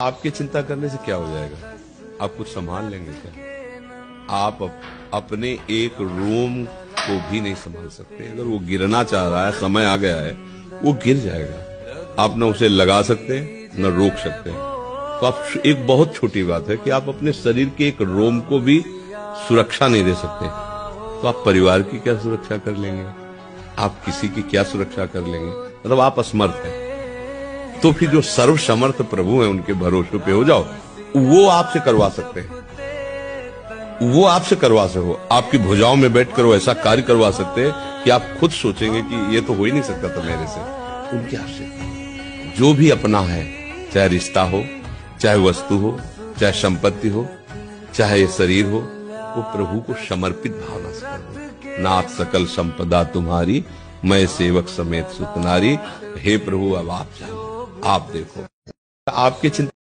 आपकी चिंता करने से क्या हो जाएगा? आप कुछ संभाल लेंगे क्या? आप अप, अपने एक रोम को भी नहीं संभाल सकते। अगर वो गिरना चाह रहा है समय आ गया है वो गिर जाएगा। आप न उसे लगा सकते हैं न रोक सकते। हैं तो आप एक बहुत छोटी बात है कि आप अपने शरीर के एक रोम को भी सुरक्षा नहीं दे सकते। तो आप परिवार की क्या सुरक्षा कर लेंगे? आप किसी की क्या सुरक्षा कर लेंगे? मतलब आप असमर्थ हैं। तो फिर जो सर्व समर्थ प्रभु है, उनके भरोसे पे हो जाओ। वो आपसे करवा सकते हैं। वो आपसे करवा सको आपकी भुजाओं में बैठ कर वो ऐसा कार्य करवा सकते हैं कि आप खुद सोचेंगे कि ये तो हो ही नहीं सकता था मेरे से। उनकी आवश्यकता जो भी अपना है, चाहे रिश्ता हो, चाहे वस्तु हो, चाहे संपत्ति हो, चाहे शरीर हो, वो प्रभु को समर्पित भावना से करो नाथ सकल संपदा तुम्हारी, मैं सेवक समेत सुतनारी हे प्रभु, अब आप जानो। आप देखो। आपके चिंता